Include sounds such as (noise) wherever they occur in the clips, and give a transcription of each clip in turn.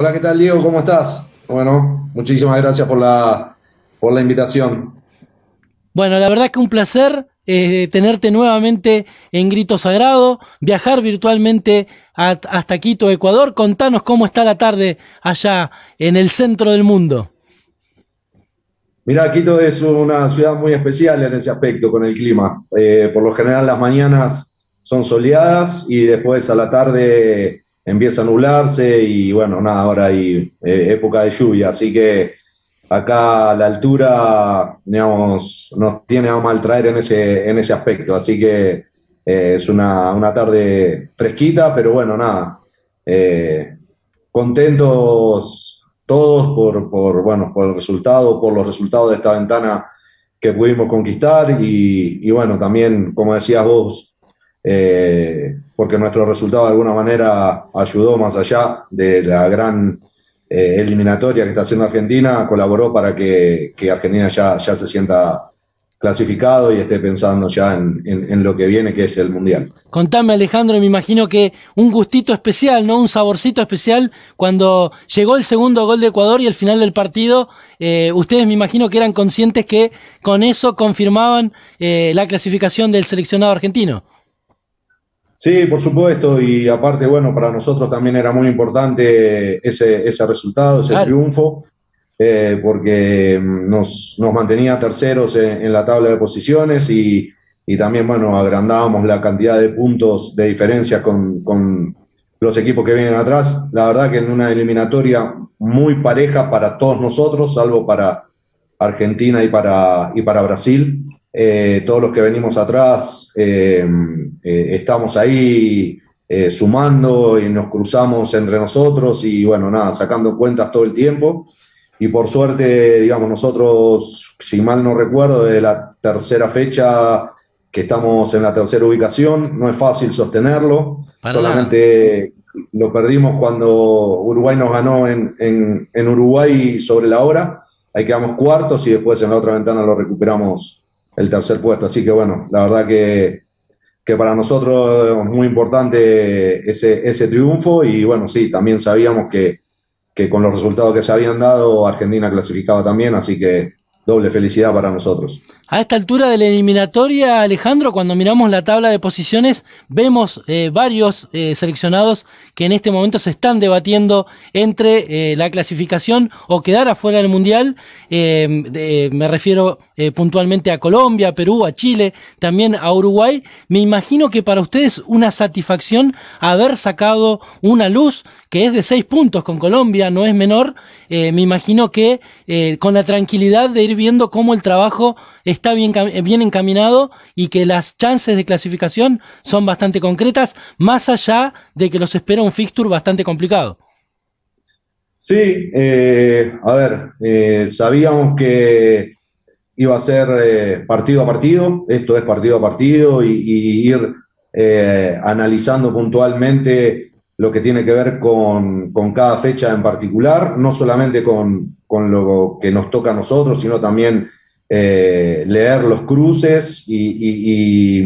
Hola, ¿qué tal Diego? ¿Cómo estás? Bueno, muchísimas gracias por la, por la invitación. Bueno, la verdad que un placer eh, tenerte nuevamente en Grito Sagrado, viajar virtualmente hasta Quito, Ecuador. Contanos cómo está la tarde allá en el centro del mundo. Mira, Quito es una ciudad muy especial en ese aspecto con el clima. Eh, por lo general las mañanas son soleadas y después a la tarde empieza a nublarse y bueno, nada, ahora hay eh, época de lluvia, así que acá la altura, digamos, nos tiene a mal traer en ese, en ese aspecto, así que eh, es una, una, tarde fresquita, pero bueno, nada, eh, contentos todos por, por, bueno, por el resultado, por los resultados de esta ventana que pudimos conquistar y, bueno, también, como decías vos, porque nuestro resultado de alguna manera ayudó más allá de la gran eh, eliminatoria que está haciendo Argentina, colaboró para que, Argentina ya, se sienta clasificado y esté pensando ya en, lo que viene, que es el Mundial. Contame Alejandro, me imagino que un gustito especial, ¿no? Un saborcito especial cuando llegó el segundo gol de Ecuador y el final del partido, eh, ustedes me imagino que eran conscientes que con eso confirmaban la clasificación del seleccionado argentino. Sí, por supuesto, y aparte, bueno, para nosotros también era muy importante ese, ese resultado, ese triunfo, eh, porque mm, nos, nos, mantenía terceros en, la tabla de posiciones y, y, también, bueno, agrandábamos la cantidad de puntos de diferencia con, con los equipos que vienen atrás. La verdad que en una eliminatoria muy pareja para todos nosotros, salvo para Argentina y para, y para Brasil. Eh, todos los que venimos atrás eh, eh, estamos ahí sumando y nos cruzamos entre nosotros y bueno, nada, sacando cuentas todo el tiempo. Y por suerte, digamos, nosotros, si mal no recuerdo, de la tercera fecha que estamos en la tercera ubicación, no es fácil sostenerlo. Solamente lo perdimos cuando Uruguay nos ganó en, en, en Uruguay sobre la hora. Ahí quedamos cuartos y después en la otra ventana lo recuperamos el tercer puesto. Así que bueno, la verdad que, que para nosotros es muy importante ese, ese triunfo y bueno, sí, también sabíamos que, que con los resultados que se habían dado, Argentina clasificaba también, así que doble felicidad para nosotros. A esta altura de la eliminatoria, Alejandro, cuando miramos la tabla de posiciones, vemos eh, varios eh, seleccionados que en este momento se están debatiendo entre eh, la clasificación o quedar afuera del Mundial. me refiero puntualmente a Colombia, Perú, a Chile, también a Uruguay. Me imagino que para ustedes una satisfacción haber sacado una luz que es de seis puntos con Colombia, no es menor. me imagino que con la tranquilidad de ir viendo cómo el trabajo está bien, bien encaminado y que las chances de clasificación son bastante concretas, más allá de que los espera un fixture bastante complicado. Sí, eh, a ver, eh, sabíamos que iba a ser eh, partido a partido, esto es partido a partido y, ir analizando puntualmente lo que tiene que ver con, cada fecha en particular, no solamente con, con, lo que nos toca a nosotros, sino también eh, leer los cruces y,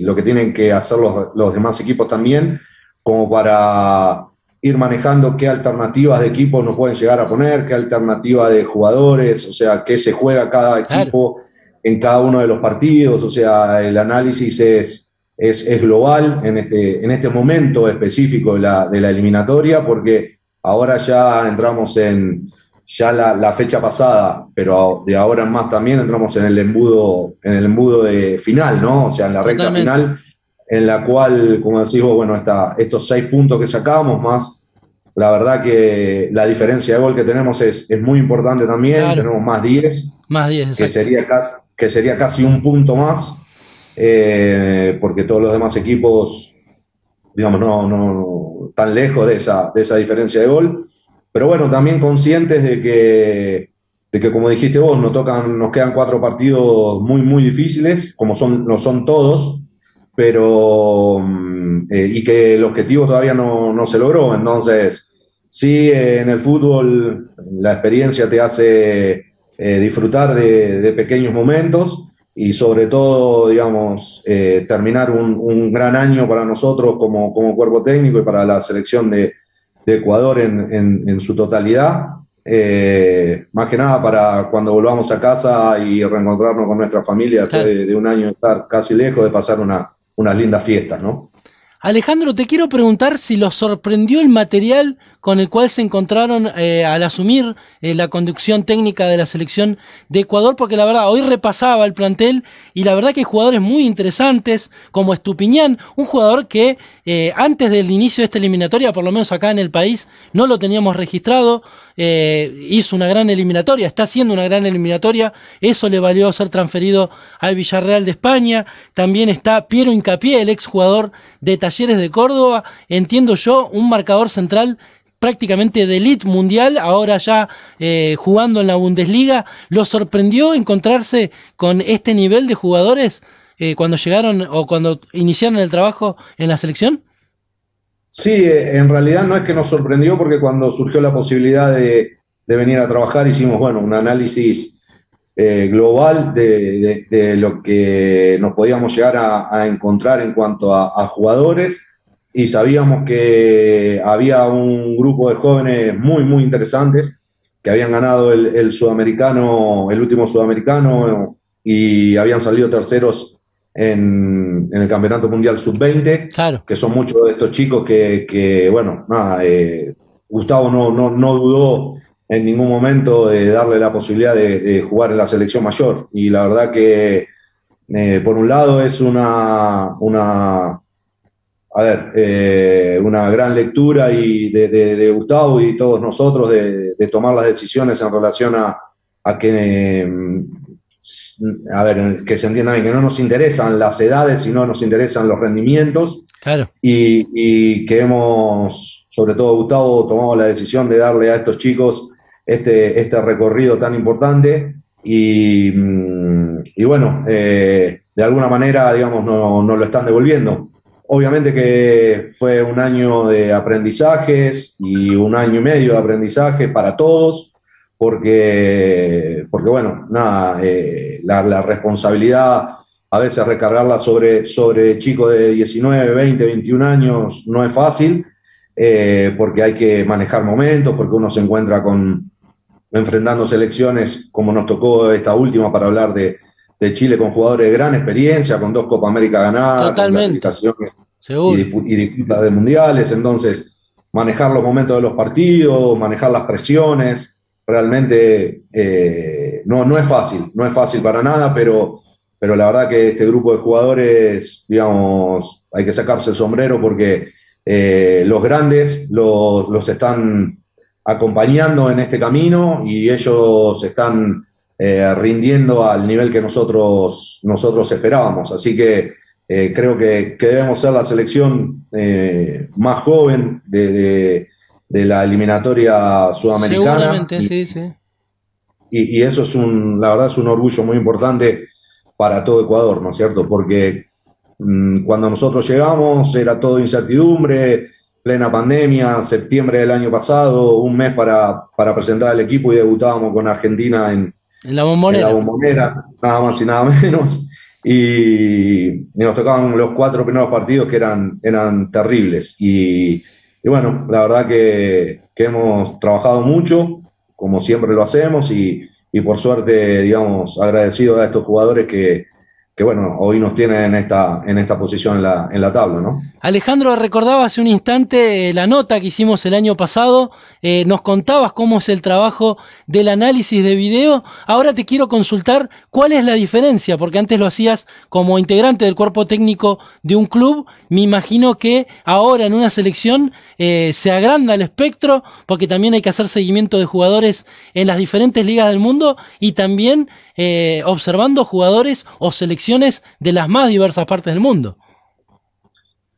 lo que tienen que hacer los, demás equipos también, como para ir manejando qué alternativas de equipo nos pueden llegar a poner, qué alternativa de jugadores, o sea, qué se juega cada equipo en cada uno de los partidos, o sea, el análisis es, es, global en este, en este momento específico de la, de la eliminatoria, porque ahora ya entramos en, ya la, fecha pasada, pero de ahora en más también entramos en el embudo, en el embudo de final, ¿no? O sea, en la recta final, en la cual, como decimos, bueno, está, estos seis puntos que sacamos, más la verdad que la diferencia de gol que tenemos es, es muy importante también, tenemos más 10. Más 10, que sería, que sería casi un punto más, eh, porque todos los demás equipos, digamos, no, no, tan lejos de esa, de esa diferencia de gol. Pero bueno, también conscientes de que, de que como dijiste vos, nos, tocan, nos quedan cuatro partidos muy, muy difíciles, como son, no son todos, pero mm, eh, y que el objetivo todavía no, no, se logró. Entonces, sí, en el fútbol la experiencia te hace eh, disfrutar de, pequeños momentos y sobre todo, digamos, eh, terminar un, un, gran año para nosotros como, como cuerpo técnico y para la selección de, Ecuador en, su totalidad. Eh, más que nada para cuando volvamos a casa y reencontrarnos con nuestra familia después de, un año de estar casi lejos, de pasar una, unas lindas fiestas, ¿no? Alejandro, te quiero preguntar si los sorprendió el material con el cual se encontraron eh, al asumir eh, la conducción técnica de la selección de Ecuador, porque la verdad, hoy repasaba el plantel y la verdad que hay jugadores muy interesantes, como Estupiñán, un jugador que eh, antes del inicio de esta eliminatoria, por lo menos acá en el país, no lo teníamos registrado, hizo una gran eliminatoria, está haciendo una gran eliminatoria, eso le valió ser transferido al Villarreal de España, también está Piero Incapié, el exjugador de Talleres de Córdoba, entiendo yo, un marcador central prácticamente de elite mundial, ahora ya eh, jugando en la Bundesliga. ¿Lo sorprendió encontrarse con este nivel de jugadores eh, cuando llegaron o cuando iniciaron el trabajo en la selección? Sí, eh, en realidad no es que nos sorprendió porque cuando surgió la posibilidad de, venir a trabajar hicimos bueno, un análisis global de, lo que nos podíamos llegar a, encontrar en cuanto a jugadores y sabíamos que había un grupo de jóvenes muy, muy interesantes que habían ganado el, sudamericano, el último sudamericano y habían salido terceros en, el Campeonato Mundial Sub-20, claro. que son muchos de estos chicos que, bueno, nada, eh, Gustavo no, no, no, dudó en ningún momento de darle la posibilidad de, jugar en la selección mayor. Y la verdad que, eh, por un lado, es una, una a ver, eh, una gran lectura y de, Gustavo y todos nosotros de, tomar las decisiones en relación a, que, mm, a ver, que se entienda bien, que no nos interesan las edades, sino nos interesan los rendimientos. Claro. Y, que hemos, sobre todo Gustavo, tomado la decisión de darle a estos chicos este, este recorrido tan importante. Y, mm, bueno, eh, de alguna manera, digamos, no, no lo están devolviendo. Obviamente que fue un año de aprendizajes y un año y medio de aprendizaje para todos, porque, porque bueno, nada, eh, la, responsabilidad a veces recargarla sobre, sobre chicos de 19, 20, 21 años no es fácil, eh, porque hay que manejar momentos, porque uno se encuentra con enfrentando selecciones como nos tocó esta última para hablar de, de Chile con jugadores de gran experiencia, con dos Copa América ganadas, Totalmente. y, disputas de mundiales. Entonces, manejar los momentos de los partidos, manejar las presiones, realmente eh, no, no es fácil, no es fácil para nada, pero, pero la verdad que este grupo de jugadores, digamos, hay que sacarse el sombrero porque eh, los grandes los, los están acompañando en este camino y ellos están eh, rindiendo al nivel que nosotros, nosotros esperábamos. Así que eh, creo que, debemos ser la selección eh, más joven de, la eliminatoria sudamericana. y, sí, sí. Y, eso es un, la verdad, es un orgullo muy importante para todo Ecuador, ¿no es cierto? Porque mm, cuando nosotros llegamos era todo incertidumbre, plena pandemia, septiembre del año pasado, un mes para, para presentar al equipo y debutábamos con Argentina en, en la bombonera. nada más y nada (laughs) menos. Y, nos tocaban los cuatro primeros partidos que eran, eran terribles. Y, bueno, la verdad que, que, hemos trabajado mucho, como siempre lo hacemos, y, y por suerte, digamos, agradecido a estos jugadores que, que bueno, hoy nos tiene en esta, en esta posición en la, en la tabla, ¿no? Alejandro, recordaba hace un instante eh, la nota que hicimos el año pasado, eh, nos contabas cómo es el trabajo del análisis de video, ahora te quiero consultar cuál es la diferencia, porque antes lo hacías como integrante del cuerpo técnico de un club, me imagino que ahora en una selección eh, se agranda el espectro, porque también hay que hacer seguimiento de jugadores en las diferentes ligas del mundo y también observando jugadores o selecciones de las más diversas partes del mundo.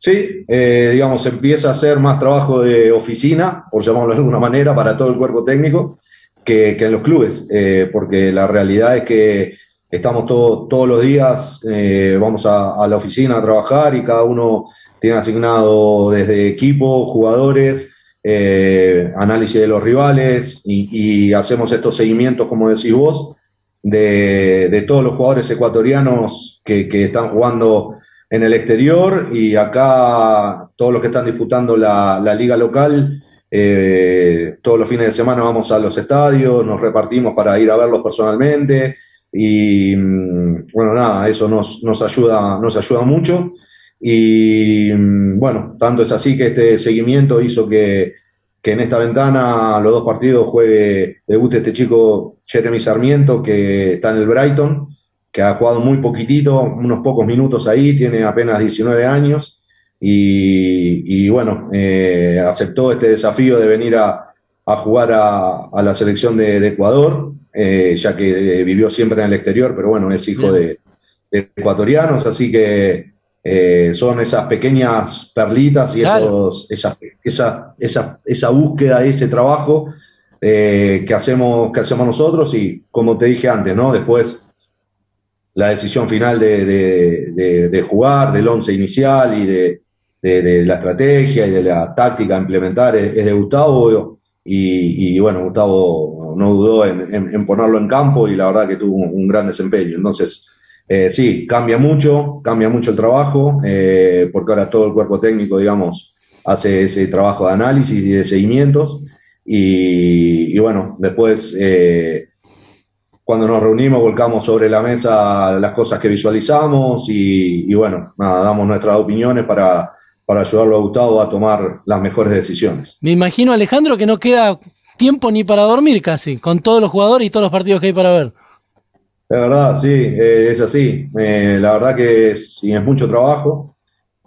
Sí, eh, digamos, empieza a ser más trabajo de oficina, por llamarlo de alguna manera, para todo el cuerpo técnico, que, en los clubes, eh, porque la realidad es que estamos todos los días, eh, vamos a, la oficina a trabajar y cada uno tiene asignado desde equipo, jugadores, análisis de los rivales y, y, hacemos estos seguimientos, como decís vos, de, todos los jugadores ecuatorianos que, están jugando en el exterior y acá todos los que están disputando la, liga local eh, todos los fines de semana vamos a los estadios, nos repartimos para ir a verlos personalmente y mm, bueno, nada, eso nos, nos, ayuda, nos ayuda mucho. Y mm, bueno, tanto es así que este seguimiento hizo que, que en esta ventana los dos partidos juegue, debute este chico Jeremy Sarmiento, que está en el Brighton, que ha jugado muy poquitito, unos pocos minutos ahí, tiene apenas 19 años. Y, bueno, eh, aceptó este desafío de venir a, a jugar a, a, la selección de, Ecuador, eh, ya que vivió siempre en el exterior, pero bueno, es hijo de, de, ecuatorianos, así que eh, son esas pequeñas perlitas y esos, esa, esa, esa, esa, búsqueda, ese trabajo eh, que, hacemos, que hacemos nosotros y como te dije antes, ¿no? Después la decisión final de, de, de jugar, del once inicial y de, la estrategia y de la táctica a implementar es, de Gustavo y, bueno, Gustavo no dudó en, ponerlo en campo y la verdad que tuvo un gran desempeño. Entonces, eh, sí, cambia mucho, cambia mucho el trabajo, eh, porque ahora todo el cuerpo técnico, digamos, hace ese trabajo de análisis y de seguimientos. Y, bueno, después, eh, cuando nos reunimos, volcamos sobre la mesa las cosas que visualizamos y, bueno, nada, damos nuestras opiniones para, para ayudarlo a Gustavo a tomar las mejores decisiones. Me imagino, Alejandro, que no queda tiempo ni para dormir casi, con todos los jugadores y todos los partidos que hay para ver. Es verdad, sí, eh, es así. Eh, la verdad que es, es mucho trabajo.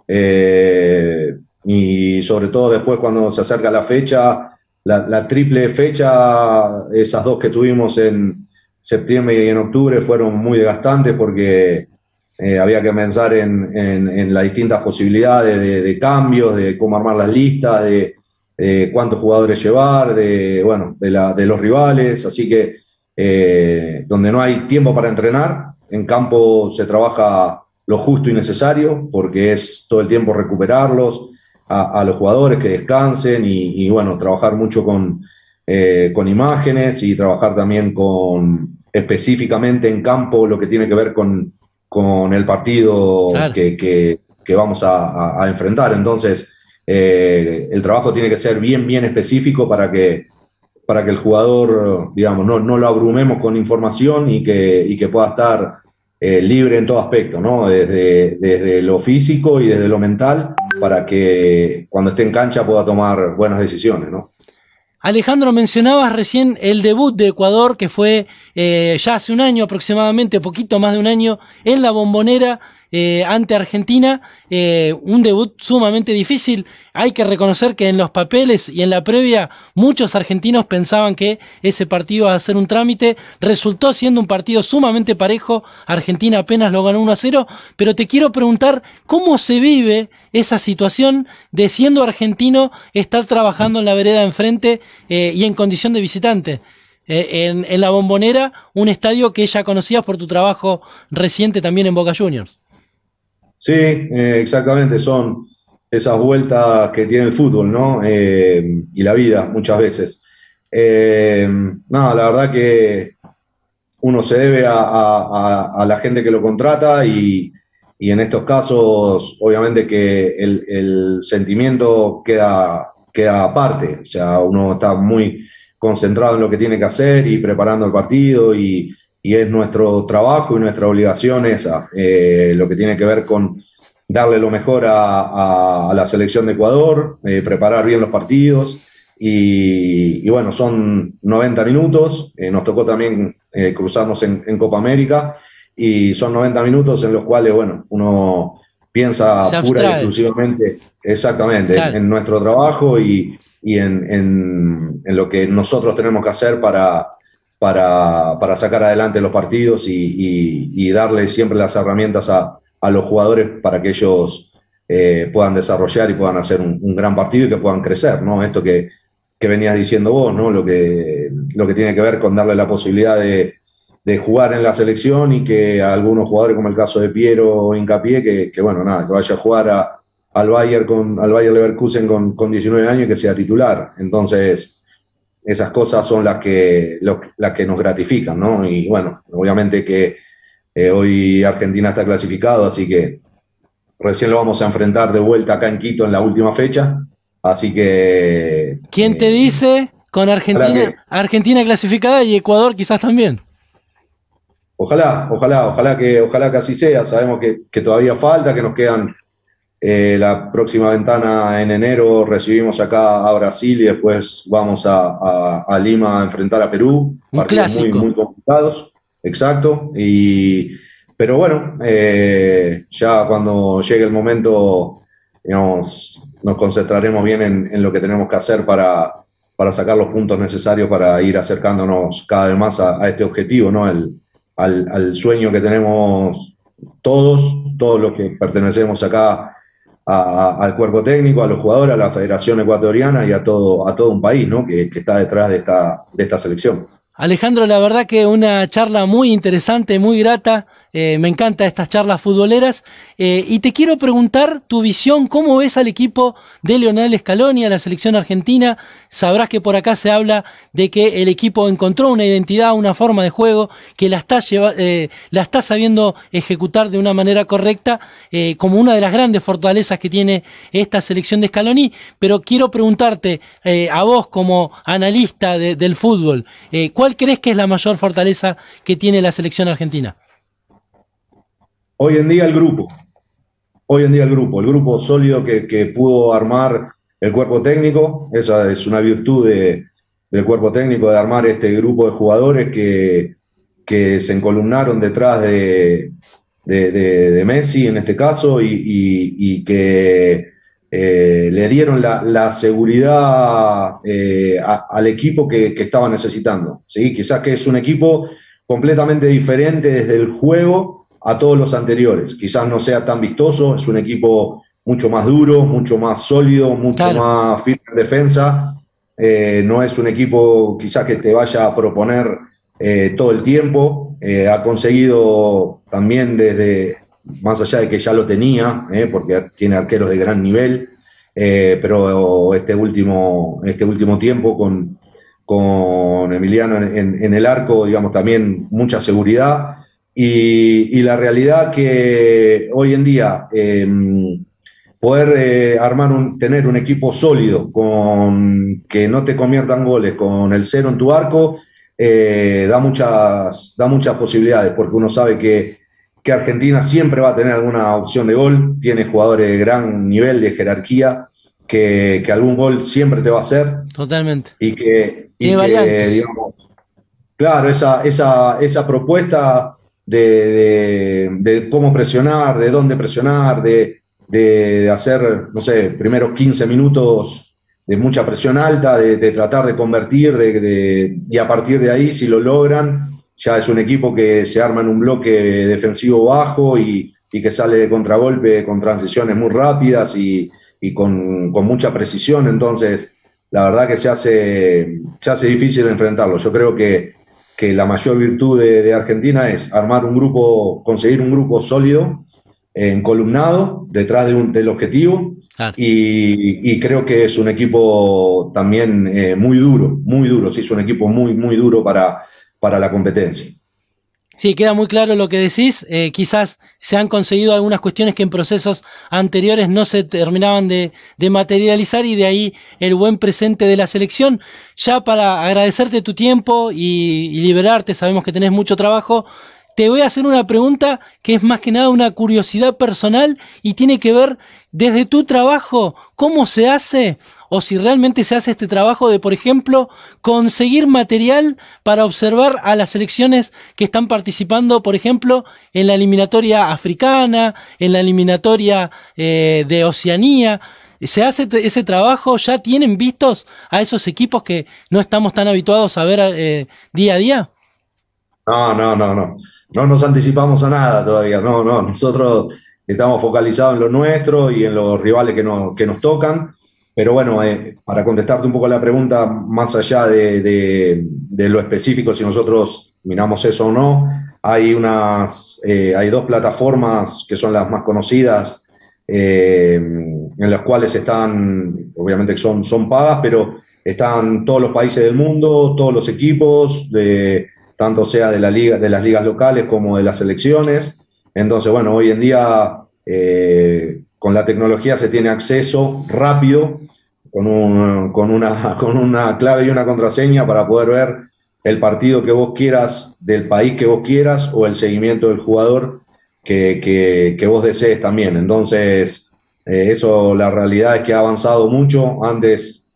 Eh, y sobre todo después cuando se acerca la fecha, la, triple fecha, esas dos que tuvimos en septiembre y en octubre fueron muy desgastantes porque había que pensar en, las distintas posibilidades de, cambios, de cómo armar las listas, de, cuántos jugadores llevar, de, bueno, de, la, de los rivales. Así que eh, donde no hay tiempo para entrenar. En campo se trabaja lo justo y necesario, porque es todo el tiempo recuperarlos a, los jugadores que descansen y, bueno, trabajar mucho con, eh, con imágenes y trabajar también con específicamente en campo lo que tiene que ver con, con el partido que, que, vamos a, enfrentar. Entonces, eh, el trabajo tiene que ser bien, bien específico para que para que el jugador, digamos, no, no lo abrumemos con información y que, y que pueda estar eh, libre en todo aspecto, ¿no? Desde, desde lo físico y desde lo mental, para que cuando esté en cancha pueda tomar buenas decisiones, ¿no? Alejandro, mencionabas recién el debut de Ecuador, que fue eh, ya hace un año aproximadamente, poquito más de un año, en la bombonera. Eh, ante Argentina, eh, un debut sumamente difícil. Hay que reconocer que en los papeles y en la previa muchos argentinos pensaban que ese partido iba a ser un trámite. Resultó siendo un partido sumamente parejo. Argentina apenas lo ganó 1 a 0. Pero te quiero preguntar cómo se vive esa situación de siendo argentino estar trabajando en la vereda enfrente eh, y en condición de visitante. en, en, la bombonera, un estadio que ya conocías por tu trabajo reciente también en Boca Juniors. Sí, eh, exactamente, son esas vueltas que tiene el fútbol, ¿no? Eh, y la vida muchas veces. Eh, la verdad que uno se debe a, la gente que lo contrata y, en estos casos, obviamente que el, sentimiento queda, queda aparte, o sea, uno está muy concentrado en lo que tiene que hacer y preparando el partido y, y es nuestro trabajo y nuestra obligación esa, eh, lo que tiene que ver con darle lo mejor a, la selección de Ecuador, eh, preparar bien los partidos y, bueno, son 90 minutos, eh, nos tocó también cruzarnos en, Copa América y son 90 minutos en los cuales, bueno, uno piensa pura y exclusivamente, exactamente, en nuestro trabajo y, en lo que nosotros tenemos que hacer para para, sacar adelante los partidos y, y, darle siempre las herramientas a, los jugadores para que ellos eh, puedan desarrollar y puedan hacer un, gran partido y que puedan crecer, ¿no? Esto que, venías diciendo vos, ¿no? Lo que, lo que tiene que ver con darle la posibilidad de, jugar en la selección y que a algunos jugadores, como el caso de Piero Incapié, que, que bueno, nada, que vaya a jugar al Bayern con al Bayern Leverkusen con, con 19 años y que sea titular. Entonces, esas cosas son las que, las que nos gratifican, ¿no? Y bueno, obviamente que eh, hoy Argentina está clasificado, así que recién lo vamos a enfrentar de vuelta acá en Quito en la última fecha. Así que... ¿Quién te dice con Argentina, Argentina clasificada y Ecuador quizás también? Ojalá, ojalá, ojalá que, ojalá que así sea. Sabemos que, todavía falta, que nos quedan eh, la próxima ventana en enero. Recibimos acá a Brasil y después vamos a, Lima a enfrentar a Perú. Un clásico. muy, muy complicados. Exacto. Y, pero bueno, eh, ya cuando llegue el momento, digamos, nos concentraremos bien en, lo que tenemos que hacer para, para, sacar los puntos necesarios para ir acercándonos cada vez más a, este objetivo, ¿no? El, al, sueño que tenemos todos, todos los que pertenecemos acá al cuerpo técnico, a los jugadores, a la Federación Ecuatoriana y a todo, a todo un país ¿no? que, que está detrás de esta, de esta selección. Alejandro, la verdad que una charla muy interesante, muy grata. Eh, me encantan estas charlas futboleras. Eh, y te quiero preguntar tu visión, ¿cómo ves al equipo de Leonel Scaloni, a la selección argentina? Sabrás que por acá se habla de que el equipo encontró una identidad, una forma de juego, que la está, eh, la está sabiendo ejecutar de una manera correcta, como una de las grandes fortalezas que tiene esta selección de Scaloni. Pero quiero preguntarte a vos como analista del fútbol, ¿cuál crees que es la mayor fortaleza que tiene la selección argentina? Hoy en día el grupo, hoy en día el grupo, el grupo sólido que, pudo armar el cuerpo técnico, esa es una virtud del cuerpo técnico, de armar este grupo de jugadores que, se encolumnaron detrás de, de, Messi en este caso y, que eh, le dieron la, seguridad eh, al equipo que, que, estaba necesitando. ¿sí? Quizás que es un equipo completamente diferente desde el juego a todos los anteriores. Quizás no sea tan vistoso, es un equipo mucho más duro, mucho más sólido, mucho más firme en defensa. Eh, no es un equipo quizás que te vaya a proponer eh, todo el tiempo. Eh, ha conseguido también desde, más allá de que ya lo tenía, porque tiene arqueros de gran nivel, pero este último, este último tiempo con, con Emiliano en, en el arco, digamos, también mucha seguridad. Y, la realidad que hoy en día em, poder eh, armar un, tener un equipo sólido con que no te conviertan goles con el cero en tu arco eh, da muchas da muchas posibilidades porque uno sabe que, que, Argentina siempre va a tener alguna opción de gol tiene jugadores de gran nivel de jerarquía que, que algún gol siempre te va a hacer. Totalmente. Y que, y que digamos, claro esa, esa, esa propuesta de, cómo presionar, de dónde presionar, de, hacer, no sé, primeros 15 minutos de mucha presión alta, de, tratar de convertir, y a partir de ahí, si lo logran, ya es un equipo que se arma en un bloque defensivo bajo y, que sale de contragolpe con transiciones muy rápidas y, con, mucha precisión. Entonces, la verdad que se hace, se hace difícil enfrentarlo. Yo creo que que la mayor virtud de, Argentina es armar un grupo, conseguir un grupo sólido, encolumnado, detrás de un, del objetivo. Y, creo que es un equipo también eh, muy duro, muy duro. Sí, es un equipo muy, muy duro para, para la competencia. Sí, queda muy claro lo que decís. Eh, quizás se han conseguido algunas cuestiones que en procesos anteriores no se terminaban de, materializar y de ahí el buen presente de la selección. Ya para agradecerte tu tiempo y, y liberarte, sabemos que tenés mucho trabajo, te voy a hacer una pregunta que es más que nada una curiosidad personal y tiene que ver desde tu trabajo, cómo se hace o si realmente se hace este trabajo de, por ejemplo, conseguir material para observar a las selecciones que están participando, por ejemplo, en la eliminatoria africana, en la eliminatoria eh, de Oceanía. ¿Se hace ese trabajo? ¿Ya tienen vistos a esos equipos que no estamos tan habituados a ver eh, día a día? No, no, no, no. No nos anticipamos a nada todavía. No, no. Nosotros estamos focalizados en lo nuestro y en los rivales que nos, que nos tocan. Pero bueno, eh, para contestarte un poco la pregunta, más allá de, lo específico, si nosotros miramos eso o no, hay, unas, eh, hay dos plataformas que son las más conocidas, eh, en las cuales están, obviamente son, son pagas, pero están todos los países del mundo, todos los equipos, de, tanto sea de, la liga, de las ligas locales como de las selecciones. Entonces, bueno, hoy en día con la tecnología se tiene acceso rápido con, un, con, una, (laughs) con una clave y una contraseña para poder ver el partido que vos quieras, del país que vos quieras o el seguimiento del jugador que, que, vos desees también. Entonces, eh, eso la realidad es que ha avanzado mucho. Antes,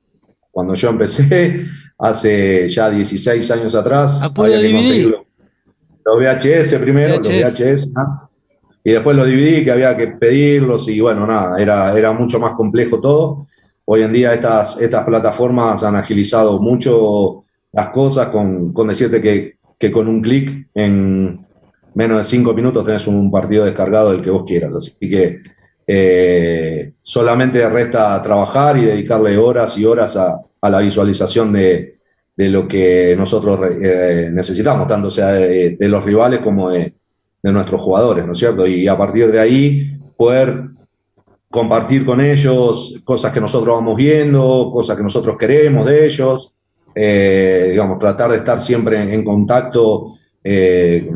cuando yo empecé, (laughs) hace ya 16 años atrás, había que conseguirlo los VHS primero, los VHS, y después los DVD que había que pedirlos y bueno, nada, era, era mucho más complejo todo. Hoy en día estas, estas plataformas han agilizado mucho las cosas con, con decirte que, que con un clic en menos de cinco minutos tenés un partido descargado del que vos quieras. Así que eh, solamente resta trabajar y dedicarle horas y horas a, a la visualización de, de lo que nosotros eh, necesitamos, tanto sea de, los rivales como de, nuestros jugadores, ¿no es cierto? Y a partir de ahí poder compartir con ellos cosas que nosotros vamos viendo, cosas que nosotros queremos de ellos, eh, digamos, tratar de estar siempre en, contacto eh,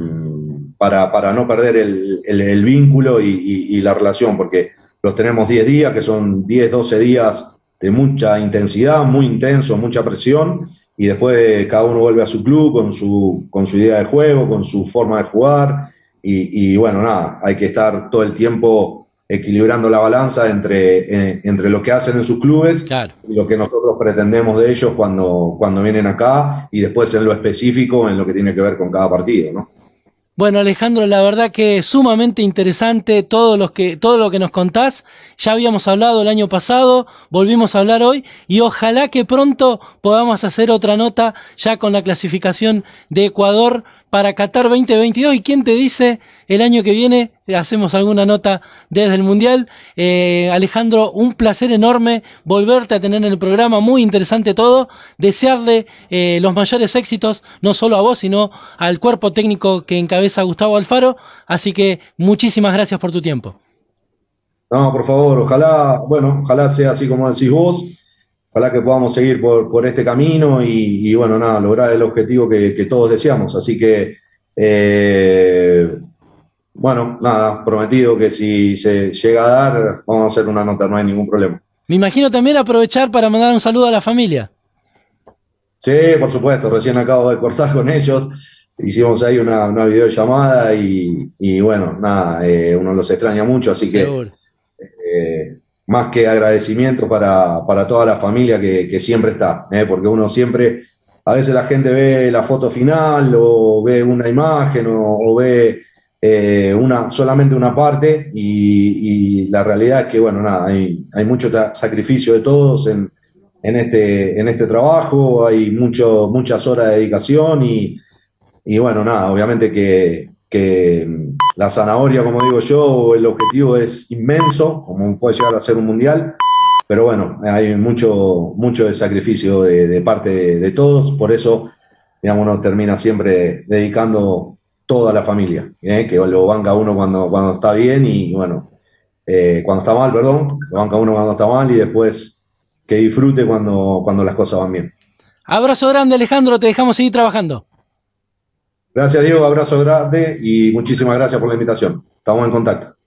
para, no perder el, vínculo y, y, la relación, porque los tenemos 10 días, que son 10, 12 días de mucha intensidad, muy intenso, mucha presión, y después cada uno vuelve a su club con su, con su idea de juego, con su forma de jugar, y, bueno, nada, hay que estar todo el tiempo equilibrando la balanza entre, eh, entre lo que hacen en sus clubes y lo que nosotros pretendemos de ellos cuando, cuando vienen acá, y después en lo específico, en lo que tiene que ver con cada partido, ¿no? Bueno, Alejandro, la verdad que es sumamente interesante todo lo, que, todo lo que nos contás. Ya habíamos hablado el año pasado, volvimos a hablar hoy y ojalá que pronto podamos hacer otra nota ya con la clasificación de Ecuador para Qatar 2022. ¿Y quién te dice el año que viene hacemos alguna nota desde el Mundial? Eh, Alejandro, un placer enorme volverte a tener en el programa, muy interesante todo. Desearle eh, los mayores éxitos, no solo a vos, sino al cuerpo técnico que encabeza Gustavo Alfaro. Así que muchísimas gracias por tu tiempo. No, por favor, ojalá, bueno, ojalá sea así como decís vos ojalá que podamos seguir por, este camino y, bueno, nada, lograr el objetivo que, todos deseamos. Así que, eh, bueno, nada, prometido que si se llega a dar, vamos a hacer una nota, no hay ningún problema. Me imagino también aprovechar para mandar un saludo a la familia. Sí, por supuesto, recién acabo de cortar con ellos. Hicimos ahí una, videollamada y, bueno, nada, eh, uno los extraña mucho, así que eh, más que agradecimiento para, para toda la familia que, siempre está, ¿eh? porque uno siempre, a veces la gente ve la foto final o ve una imagen o, ve eh, una, solamente una parte y, la realidad es que, bueno, nada, hay, hay mucho sacrificio de todos en, en, este, en este trabajo, hay mucho, muchas horas de dedicación y, y bueno, nada, obviamente que, que la zanahoria, como digo yo, el objetivo es inmenso, como puede llegar a ser un mundial, pero bueno, hay mucho, mucho de sacrificio de, parte de, todos, por eso, digamos, uno termina siempre dedicando toda la familia, ¿eh? que lo banca uno cuando, cuando está bien y bueno, eh, cuando está mal, perdón, lo banca uno cuando está mal y después que disfrute cuando, cuando las cosas van bien. Abrazo grande Alejandro, te dejamos seguir trabajando. Gracias, Diego. Abrazo grande y muchísimas gracias por la invitación. Estamos en contacto.